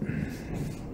ハハハハ。